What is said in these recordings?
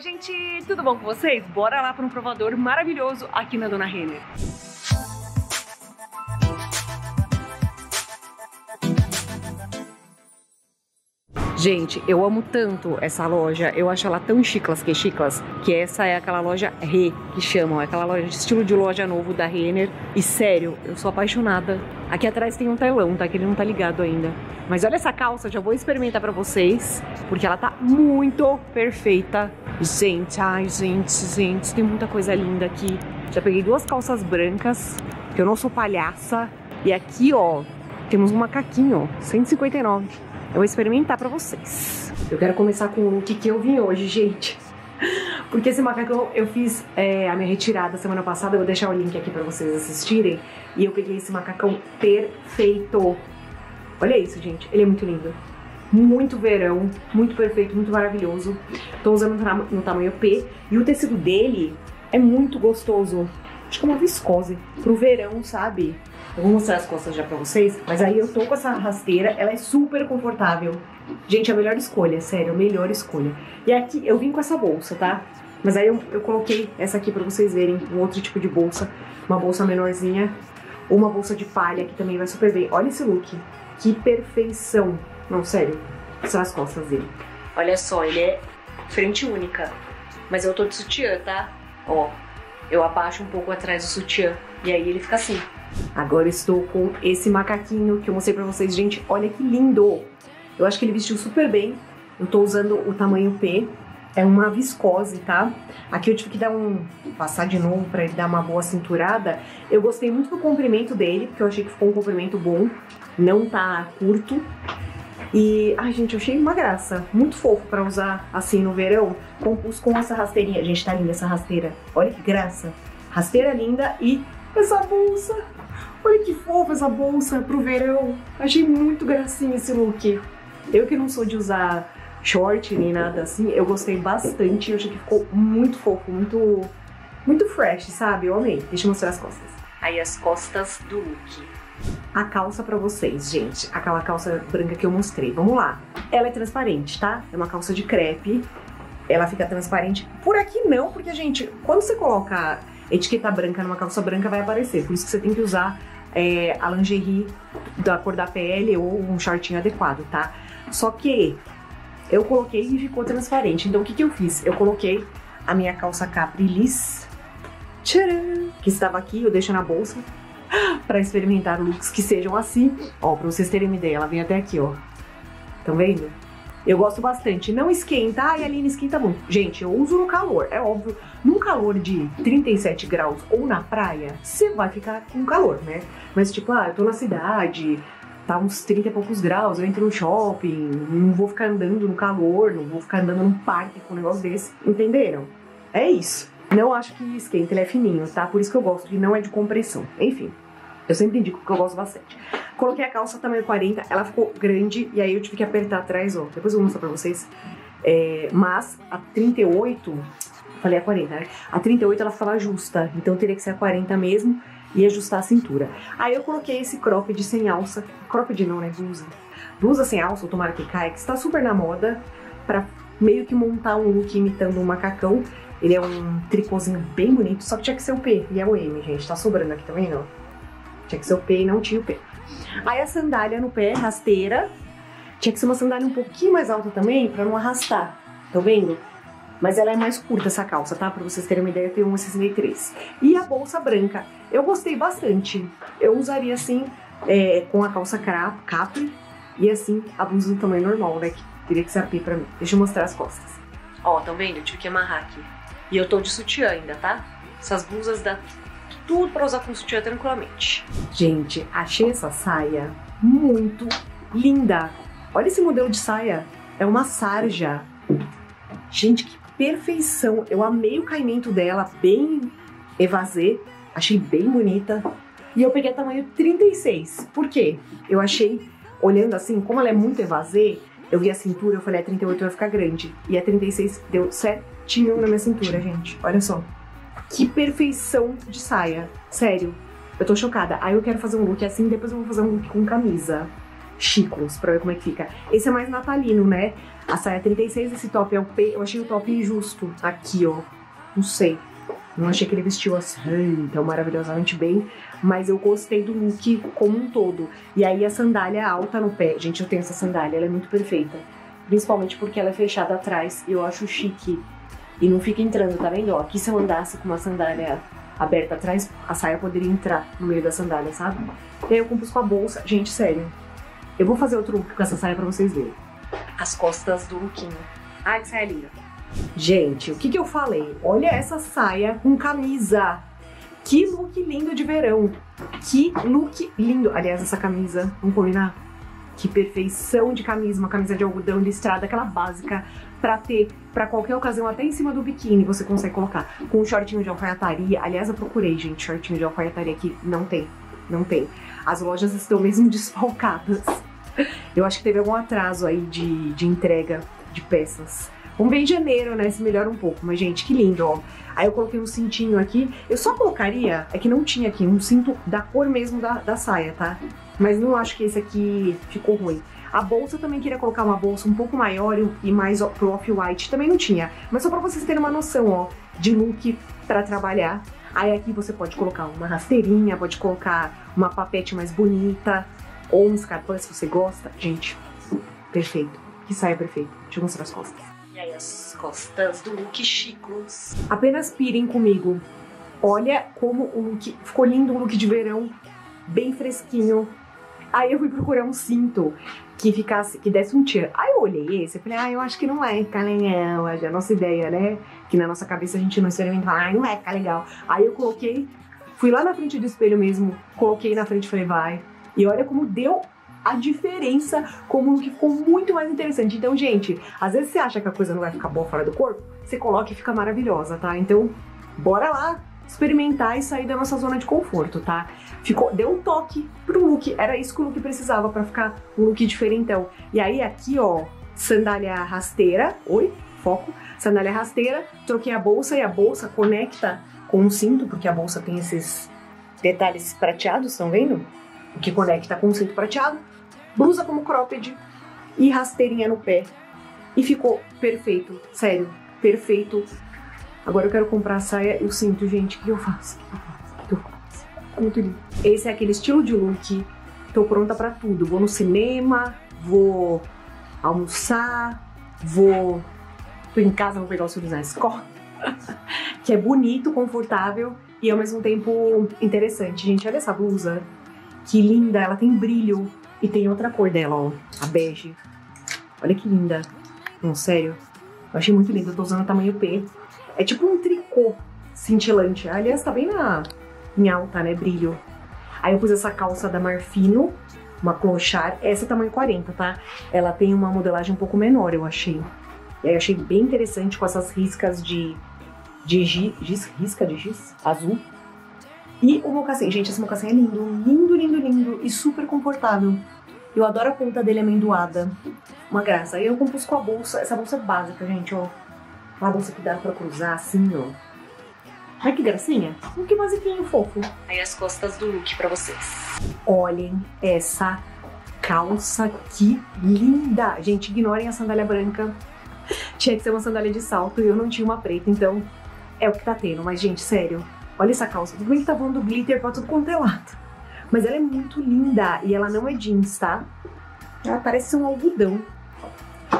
Oi, gente, tudo bom com vocês? Bora lá para um provador maravilhoso aqui na Dona Renner. Gente, eu amo tanto essa loja, eu acho ela tão chiclas que chiclas, que essa é aquela loja Re, que chamam, é aquela loja de estilo de loja novo da Renner. E sério, eu sou apaixonada. Aqui atrás tem um telão, tá? Que ele não tá ligado ainda. Mas olha essa calça, já vou experimentar pra vocês, porque ela tá muito perfeita. Gente, ai gente, gente, tem muita coisa linda aqui. Já peguei duas calças brancas, que eu não sou palhaça. E aqui, ó, temos um macaquinho, 159. Eu vou experimentar pra vocês. Eu quero começar com o look que eu vim hoje, gente. Porque esse macacão eu fiz é, a minha retirada semana passada, eu vou deixar o link aqui pra vocês assistirem. E eu peguei esse macacão perfeito. Olha isso, gente, ele é muito lindo. Muito verão, muito perfeito, muito maravilhoso. Tô usando no tamanho P. E o tecido dele é muito gostoso. Acho que é uma viscose pro verão, sabe? Eu vou mostrar as costas já pra vocês, mas aí eu tô com essa rasteira, ela é super confortável. Gente, a melhor escolha, sério, a melhor escolha. E aqui, eu vim com essa bolsa, tá? Mas aí eu, eu coloquei essa aqui pra vocês verem, um outro tipo de bolsa, uma bolsa menorzinha, uma bolsa de palha que também vai super bem. Olha esse look, que perfeição. Não, sério, são as costas dele. Olha só, ele é frente única, mas eu tô de sutiã, tá? Ó, eu abaixo um pouco atrás do sutiã e aí ele fica assim. Agora estou com esse macaquinho que eu mostrei pra vocês. Gente, olha que lindo! Eu acho que ele vestiu super bem. Eu tô usando o tamanho P. É uma viscose, tá? Aqui eu tive que dar um... Passar de novo pra ele dar uma boa cinturada. Eu gostei muito do comprimento dele, porque eu achei que ficou um comprimento bom. Não tá curto. E, ai gente, eu achei uma graça. Muito fofo pra usar assim no verão. Compus com essa rasteirinha. Gente, tá linda essa rasteira. Olha que graça. Rasteira linda e essa bolsa. Olha que fofa essa bolsa pro verão. Achei muito gracinha esse look. Eu que não sou de usar short nem nada assim, eu gostei bastante. Eu achei que ficou muito fofo, muito, muito fresh, sabe? Eu amei. Deixa eu mostrar as costas. Aí as costas do look. A calça pra vocês, gente. Aquela calça branca que eu mostrei. Vamos lá. Ela é transparente, tá? É uma calça de crepe. Ela fica transparente. Por aqui não, porque, gente, quando você coloca etiqueta branca numa calça branca vai aparecer. Por isso que você tem que usar é, a lingerie da cor da pele ou um shortinho adequado, tá? Só que eu coloquei e ficou transparente. Então o que, que eu fiz? Eu coloquei a minha calça capri lis, tcharam, que estava aqui, eu deixo na bolsa para experimentar looks que sejam assim. Ó, pra vocês terem uma ideia, ela vem até aqui, ó. Estão vendo? Eu gosto bastante. Não esquenta. Ai, Aline, esquenta muito. Gente, eu uso no calor. É óbvio, num calor de 37 graus ou na praia, você vai ficar com calor, né? Mas tipo, ah, eu tô na cidade, tá uns 30 e poucos graus, eu entro no shopping, não vou ficar andando no calor, não vou ficar andando num parque com um negócio desse. Entenderam? É isso. Não acho que esquenta, ele é fininho, tá? Por isso que eu gosto, e não é de compressão. Enfim, eu sempre indico que eu gosto bastante. Coloquei a calça tamanho 40, ela ficou grande e aí eu tive que apertar atrás, ó. Depois eu vou mostrar pra vocês. É, mas a 38, falei a 40, né? A 38 ela ficava justa, então teria que ser a 40 mesmo e ajustar a cintura. Aí eu coloquei esse cropped sem alça, cropped não, né? Blusa. Blusa sem alça, tomara que caia, que está super na moda, pra meio que montar um look imitando um macacão. Ele é um tricôzinho bem bonito, só que tinha que ser o P, e é o M, gente, tá sobrando aqui também, não? Tinha que ser o P e não tinha o P. Aí a sandália no pé, rasteira. Tinha que ser uma sandália um pouquinho mais alta também, pra não arrastar. Tá vendo? Mas ela é mais curta essa calça, tá? Pra vocês terem uma ideia, tenho 1,63. E a bolsa branca. Eu gostei bastante. Eu usaria assim, é, com a calça capri. E assim, a blusa do tamanho normal, né? Que teria que ser a P pra mim. Deixa eu mostrar as costas. Ó, tão vendo? Eu tive que amarrar aqui. E eu tô de sutiã ainda, tá? Essas blusas da tudo para usar com sutiã tranquilamente. Gente, achei essa saia muito linda. Olha esse modelo de saia. É uma sarja. Gente, que perfeição. Eu amei o caimento dela, bem evasê. Achei bem bonita. E eu peguei tamanho 36. Por quê? Eu achei, olhando assim, como ela é muito evasê, eu vi a cintura, eu falei, a 38 vai ficar grande. E a 36 deu certinho na minha cintura, gente. Olha só. Que perfeição de saia. Sério. Eu tô chocada. Aí eu quero fazer um look assim, depois eu vou fazer um look com camisa. chiclos, pra ver como é que fica. Esse é mais natalino, né? A saia 36, esse top é o P. Eu achei o top injusto aqui, ó. Não sei. Não achei que ele vestiu assim tão maravilhosamente bem, mas eu gostei do look como um todo. E aí a sandália alta no pé. Gente, eu tenho essa sandália, ela é muito perfeita. Principalmente porque ela é fechada atrás e eu acho chique. E não fica entrando, tá vendo? Ó, aqui se eu andasse com uma sandália aberta atrás, a saia poderia entrar no meio da sandália, sabe? E aí eu compus com a bolsa. Gente, sério. Eu vou fazer outro look com essa saia pra vocês verem. As costas do lookinho. Ai, que saia linda. Gente, o que que eu falei? Olha essa saia com camisa. Que look lindo de verão. Que look lindo. Aliás, essa camisa, vamos combinar? Que perfeição de camisa, uma camisa de algodão listrada, aquela básica pra ter pra qualquer ocasião, até em cima do biquíni você consegue colocar. Com um shortinho de alfaiataria. Aliás, eu procurei, gente, shortinho de alfaiataria aqui. Não tem, não tem. As lojas estão mesmo desfalcadas. Eu acho que teve algum atraso aí de, de entrega de peças. Vamos ver em janeiro, né, se melhora um pouco. Mas, gente, que lindo, ó. Aí eu coloquei um cintinho aqui. Eu só colocaria, é que não tinha aqui, um cinto da cor mesmo da, da saia, tá? Mas não acho que esse aqui ficou ruim. A bolsa eu também queria colocar uma bolsa um pouco maior e mais pro off-white. Também não tinha. Mas só pra vocês terem uma noção, ó, de look pra trabalhar. Aí aqui você pode colocar uma rasteirinha, pode colocar uma papete mais bonita, ou um escarpão se você gosta. Gente, perfeito. Que saia perfeita. Deixa eu mostrar as costas. Costas do look chiclos. Apenas pirem comigo. Olha como o look... Ficou lindo, um look de verão, bem fresquinho. Aí eu fui procurar um cinto que ficasse, que desse um tiro. Aí eu olhei esse e falei, ah, eu acho que não vai ficar. É a nossa ideia, né? Que na nossa cabeça a gente não experimenta, ah, não vai ficar legal. Aí eu coloquei, fui lá na frente do espelho mesmo, coloquei na frente e falei, vai. E olha como deu a diferença, como que ficou muito mais interessante. Então, gente, às vezes você acha que a coisa não vai ficar boa fora do corpo, você coloca e fica maravilhosa, tá? Então, bora lá experimentar e sair da nossa zona de conforto, tá? Ficou, deu um toque pro look, era isso que o look precisava para ficar um look diferentão. E aí aqui, ó, sandália rasteira, oi, foco, sandália rasteira, troquei a bolsa e a bolsa conecta com o cinto, porque a bolsa tem esses detalhes prateados, estão vendo? O que conecta com o cinto prateado, blusa como cropped e rasteirinha no pé. E ficou perfeito, sério, perfeito Agora eu quero comprar a saia e o cinto, gente. O que eu faço? O que eu faço? O que eu faço? Muito lindo. Esse é aquele estilo de look. Tô pronta pra tudo. Vou no cinema, vou almoçar, vou... Tô em casa, vou pegar os filhos na escola. que é bonito, confortável e ao mesmo tempo interessante. Gente, olha essa blusa. Que linda, ela tem brilho. E tem outra cor dela, ó. A bege. Olha que linda. Não, sério. Eu achei muito linda. Eu tô usando tamanho P. É tipo um tricô cintilante. Aliás, tá bem na, em alta, né? Brilho. Aí eu pus essa calça da Marfino, uma clochard. Essa é tamanho 40, tá? Ela tem uma modelagem um pouco menor, eu achei. E aí eu achei bem interessante com essas riscas de, de giz, risca de giz azul. E o mocassim. Gente, esse mocassim é lindo, lindo, lindo, lindo e super confortável. Eu adoro a ponta dele amendoada. Uma graça. Aí eu compus com a bolsa, essa bolsa é básica, gente, ó. Uma bolsa que dá pra cruzar assim, ó. Ai, que gracinha. Um que basiquinho fofo. Aí as costas do look pra vocês. Olhem essa calça, que linda. Gente, ignorem a sandália branca. Tinha que ser uma sandália de salto e eu não tinha uma preta, então é o que tá tendo. Mas, gente, sério, olha essa calça. Tudo bem que tá voando glitter pra tudo quanto é lado. Mas ela é muito linda e ela não é jeans, tá? Ela parece um algodão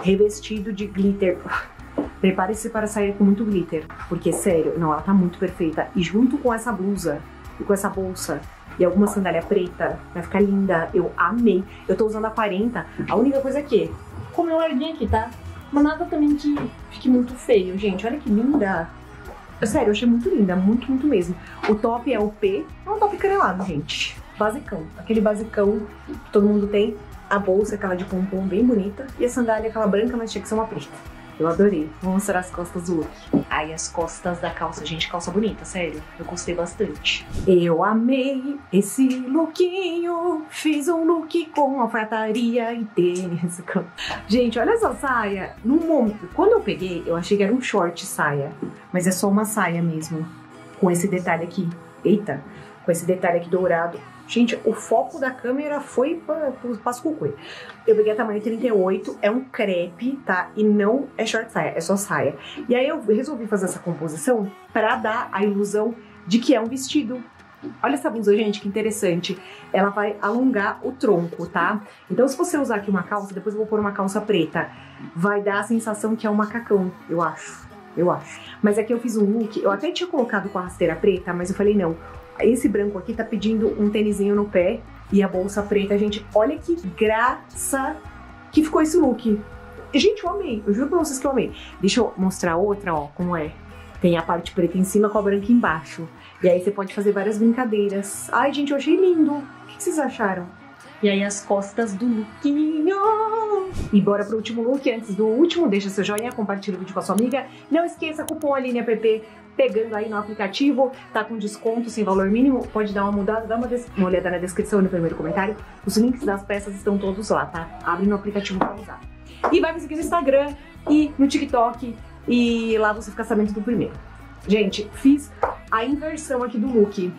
revestido de glitter. Prepare-se para sair com muito glitter, porque sério, não, ela tá muito perfeita. E junto com essa blusa e com essa bolsa e alguma sandália preta, vai ficar linda. Eu amei. Eu tô usando a 40. A única coisa é que, como eu larguei aqui, tá? Mas nada também que fique muito feio, gente. Olha que linda. Sério, eu achei muito linda, muito, muito mesmo. O top é o P, é um top canelado, gente. Basicão, aquele basicão que todo mundo tem. A bolsa, aquela de pompom bem bonita. E a sandália, aquela branca, mas tinha que ser uma preta. Eu adorei. Vou mostrar as costas do look. Ai, as costas da calça. Gente, calça bonita, sério. Eu gostei bastante. Eu amei esse lookinho. Fiz um look com alfaiataria e tênis. Gente, olha essa saia. No momento, quando eu peguei, eu achei que era um short saia. Mas é só uma saia mesmo. Com esse detalhe aqui. Eita! Com esse detalhe aqui dourado. Gente, o foco da câmera foi para os cucuí. Eu peguei a tamanho 38, é um crepe, tá? E não é short saia, é só saia. E aí eu resolvi fazer essa composição para dar a ilusão de que é um vestido. Olha essa blusa, gente, que interessante. Ela vai alongar o tronco, tá? Então, se você usar aqui uma calça, depois eu vou pôr uma calça preta, vai dar a sensação que é um macacão, eu acho. Eu acho. Mas aqui eu fiz um look, eu até tinha colocado com a rasteira preta, mas eu falei, não, esse branco aqui tá pedindo um tênisinho no pé e a bolsa preta, gente. Olha que graça que ficou esse look. Gente, eu amei. Eu juro pra vocês que eu amei. Deixa eu mostrar outra, ó, como é. Tem a parte preta em cima com a branca embaixo. E aí você pode fazer várias brincadeiras. Ai, gente, eu achei lindo. O que vocês acharam? E aí as costas do lookinho. E bora pro último look. Antes do último, deixa seu joinha, compartilha o vídeo com a sua amiga. Não esqueça, cupom ALINEAPP pegando aí no aplicativo, tá com desconto sem valor mínimo, pode dar uma mudada, dá uma, uma olhada na descrição e no primeiro comentário. Os links das peças estão todos lá, tá? Abre no aplicativo pra usar. E vai me seguir no Instagram e no TikTok e lá você fica sabendo do primeiro. Gente, fiz a inversão aqui do look.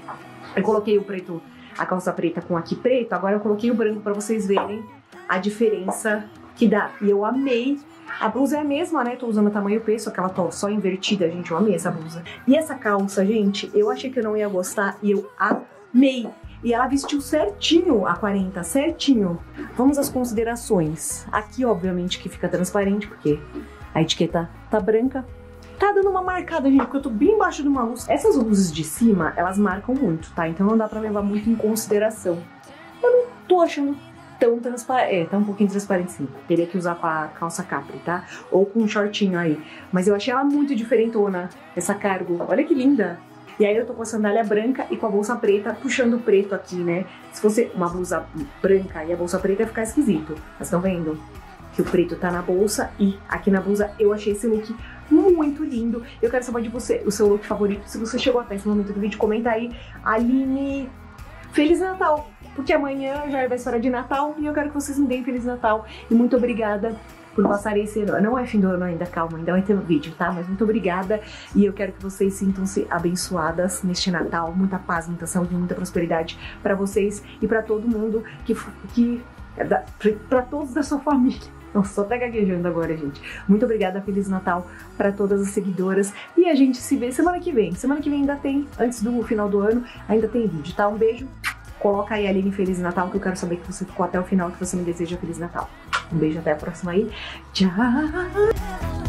Eu coloquei o preto, a calça preta com aqui preto, agora eu coloquei o branco pra vocês verem a diferença que dá. E eu amei a blusa é a mesma, né? Tô usando tamanho P, só que ela tá só invertida, gente. Eu amei essa blusa. E essa calça, gente, eu achei que eu não ia gostar e eu amei. E ela vestiu certinho a 40, certinho. Vamos às considerações. Aqui, obviamente, que fica transparente, porque a etiqueta tá branca. Tá dando uma marcada, gente, porque eu tô bem embaixo de uma luz. Essas luzes de cima, elas marcam muito, tá? Então não dá pra levar muito em consideração. Eu não tô achando tão transparente. É, tá um pouquinho transparente sim. Teria que usar com a calça capri, tá? Ou com um shortinho aí. Mas eu achei ela muito diferentona, essa cargo. Olha que linda! E aí eu tô com a sandália branca e com a bolsa preta, puxando o preto aqui, né? Se fosse uma blusa branca e a bolsa preta ia ficar esquisito. Vocês estão vendo? Que o preto tá na bolsa e aqui na blusa eu achei esse look muito lindo. Eu quero saber de você, o seu look favorito. Se você chegou até esse momento do vídeo, comenta aí. Aline, Feliz Natal! Porque amanhã já é véspera de Natal e eu quero que vocês me deem Feliz Natal. E muito obrigada por passar esse ano. Não é fim do ano ainda, calma, ainda vai ter um vídeo, tá? Mas muito obrigada e eu quero que vocês sintam-se abençoadas neste Natal. Muita paz, muita saúde, muita prosperidade para vocês e para todo mundo que, que é para todos da sua família. Nossa, só tá gaguejando agora, gente. Muito obrigada, Feliz Natal para todas as seguidoras. E a gente se vê semana que vem. Semana que vem ainda tem, antes do final do ano, ainda tem vídeo, tá? Um beijo. Coloca aí Aline Feliz Natal, que eu quero saber que você ficou até o final, que você me deseja Feliz Natal. Um beijo, até a próxima aí. Tchau!